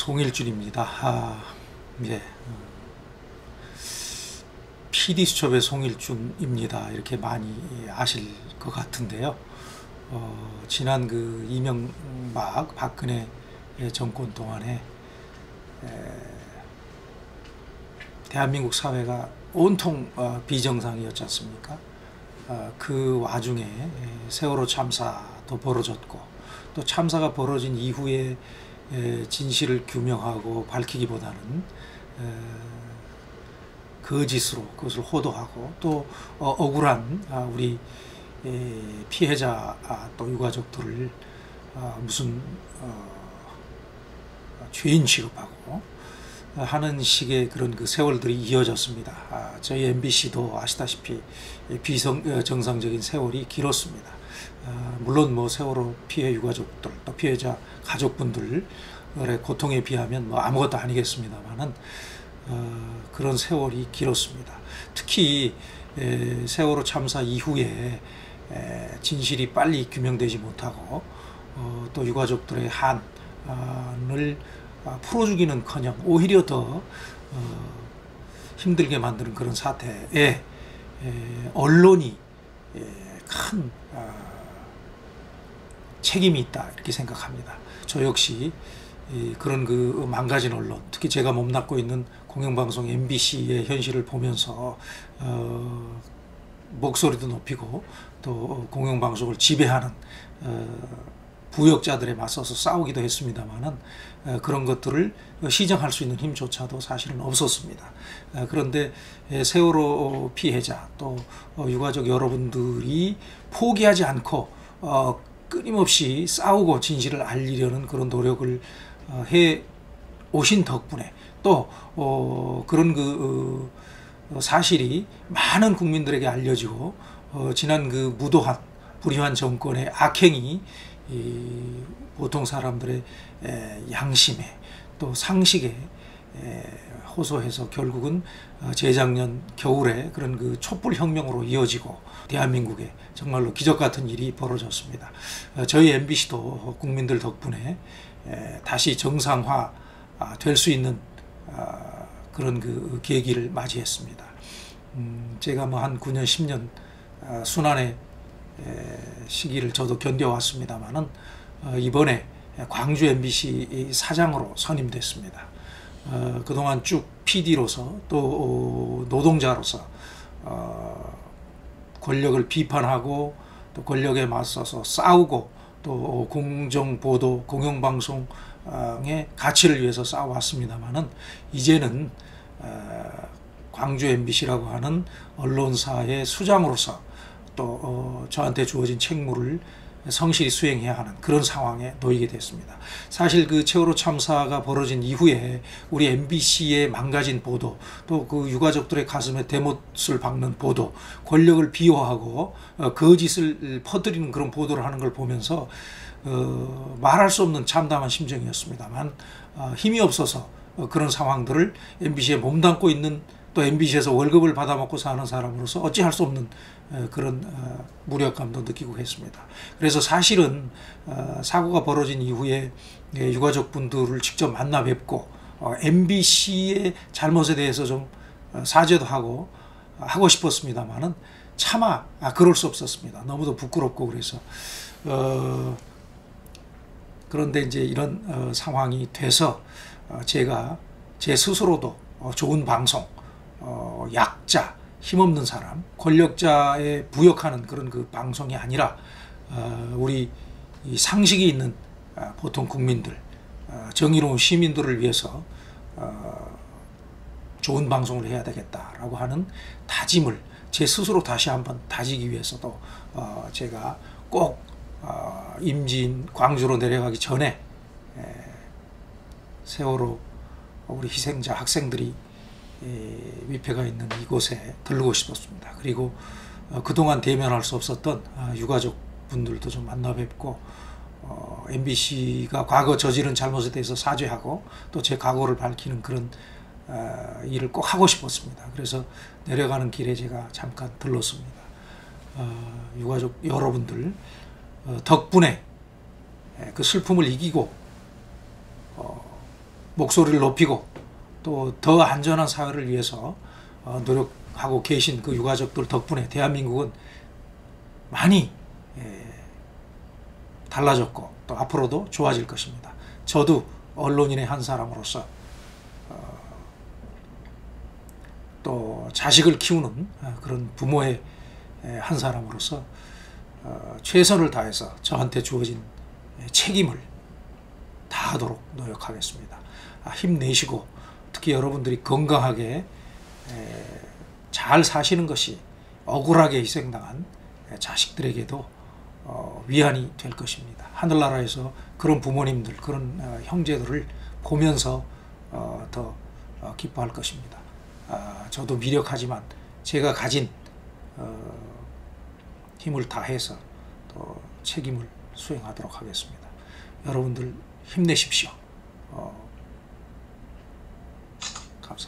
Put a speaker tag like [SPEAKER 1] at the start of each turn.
[SPEAKER 1] 송일준입니다. 아, 예. PD 수첩의 송일준입니다. 이렇게 많이 아실 것 같은데요. 어, 지난 그 이명박 박근혜 정권 동안에 에, 대한민국 사회가 온통 어, 비정상이었지 않습니까? 어, 그 와중에 세월호 참사도 벌어졌고 또 참사가 벌어진 이후에 진실을 규명하고 밝히기보다는 거짓으로 그것을 호도하고 또 어, 억울한 아, 우리 피해자 아, 또 유가족들을 아, 무슨 죄인 취급하고 하는 식의 그런 그 세월들이 이어졌습니다. 저희 MBC도 아시다시피 비정상적인 어, 세월이 길었습니다. 물론 뭐 세월호 피해 유가족들 또 피해자 가족분들의 고통에 비하면 뭐 아무것도 아니겠습니다만은 어, 그런 세월이 길었습니다. 특히 에, 세월호 참사 이후에 에, 진실이 빨리 규명되지 못하고 어, 또 유가족들의 한을 아, 풀어주기는커녕 오히려 더 어, 힘들게 만드는 그런 사태에 에, 언론이 큰 아, 책임이 있다 이렇게 생각합니다. 저 역시 그런 그 망가진 언론, 특히 제가 몸담고 있는 공영방송 MBC의 현실을 보면서 어, 목소리도 높이고 또 공영방송을 지배하는 어, 부역자들에 맞서서 싸우기도 했습니다만은 어, 그런 것들을 시정할 수 있는 힘조차도 사실은 없었습니다. 어, 그런데 세월호 피해자 또 어, 유가족 여러분들이 포기하지 않고 끊임없이 싸우고 진실을 알리려는 그런 노력을 해 오신 덕분에 또 그런 그 사실이 많은 국민들에게 알려지고 지난 그 무도한 불의한 정권의 악행이 보통 사람들의 양심에 또 상식에 호소해서 결국은 어, 재작년 겨울에 그런 그 촛불 혁명으로 이어지고 대한민국에 정말로 기적 같은 일이 벌어졌습니다. 어, 저희 MBC도 국민들 덕분에 다시 정상화 아, 될수 있는 아, 그런 그 계기를 맞이했습니다. 음, 제가 뭐 한 9년, 10년 아, 순환의 시기를 저도 견뎌왔습니다만은 어, 이번에 광주 MBC 사장으로 선임됐습니다. 어, 그동안 쭉 PD로서 또 어, 노동자로서 권력을 비판하고 또 권력에 맞서서 싸우고 또 공정 보도, 공영방송의 가치를 위해서 싸워왔습니다만은 이제는 광주 MBC라고 하는 언론사의 수장으로서 또 어, 저한테 주어진 책무를 성실히 수행해야 하는 그런 상황에 놓이게 됐습니다. 사실 그 세월호 참사가 벌어진 이후에 우리 MBC의 망가진 보도 또 그 유가족들의 가슴에 대못을 박는 보도 권력을 비호하고 어, 거짓을 퍼뜨리는 그런 보도를 하는 걸 보면서 어, 말할 수 없는 참담한 심정이었습니다만 어, 힘이 없어서 어, 그런 상황들을 MBC에 몸담고 있는 또 MBC에서 월급을 받아먹고 사는 사람으로서 어찌할 수 없는 어, 그런 어, 무력감도 느끼고 했습니다. 그래서 사실은 어, 사고가 벌어진 이후에 예, 유가족 분들을 직접 만나 뵙고 MBC의 잘못에 대해서 좀 사죄도 하고 하고 싶었습니다만은 차마 아, 그럴 수 없었습니다. 너무도 부끄럽고 그래서 어, 그런데 이제 이런 어, 상황이 돼서 어, 제가 제 스스로도 좋은 방송 어, 약자, 힘없는 사람, 권력자에 부역하는 그런 그 방송이 아니라 어, 우리 상식이 있는 어, 보통 국민들, 어, 정의로운 시민들을 위해서 어, 좋은 방송을 해야 되겠다라고 하는 다짐을 제 스스로 다시 한번 다지기 위해서도 어, 제가 꼭 임진 광주로 내려가기 전에 세월호 우리 희생자 학생들이 위패가 있는 이곳에 들르고 싶었습니다. 그리고 어, 그동안 대면할 수 없었던 아, 유가족 분들도 좀 만나 뵙고 어, MBC가 과거 저지른 잘못에 대해서 사죄하고 또제 각오를 밝히는 그런 어, 일을 꼭 하고 싶었습니다. 그래서 내려가는 길에 제가 잠깐 들렀습니다. 어, 유가족 여러분들 어, 덕분에 예, 그 슬픔을 이기고 어, 목소리를 높이고 또 더 안전한 사회를 위해서 어, 노력하고 계신 그 유가족들 덕분에 대한민국은 많이 예, 달라졌고 또 앞으로도 좋아질 것입니다. 저도 언론인의 한 사람으로서 어, 또 자식을 키우는 어, 그런 부모의 에, 한 사람으로서 어, 최선을 다해서 저한테 주어진 에, 책임을 다하도록 노력하겠습니다. 아, 힘내시고 특히 여러분들이 건강하게 에, 잘 사시는 것이 억울하게 희생당한 에, 자식들에게도 어, 위안이 될 것입니다. 하늘나라에서 그런 부모님들, 그런 어, 형제들을 보면서 어, 더 어, 기뻐할 것입니다. 아, 저도 미력하지만 제가 가진 어, 힘을 다해서 또 책임을 수행하도록 하겠습니다. 여러분들 힘내십시오. 어, Cops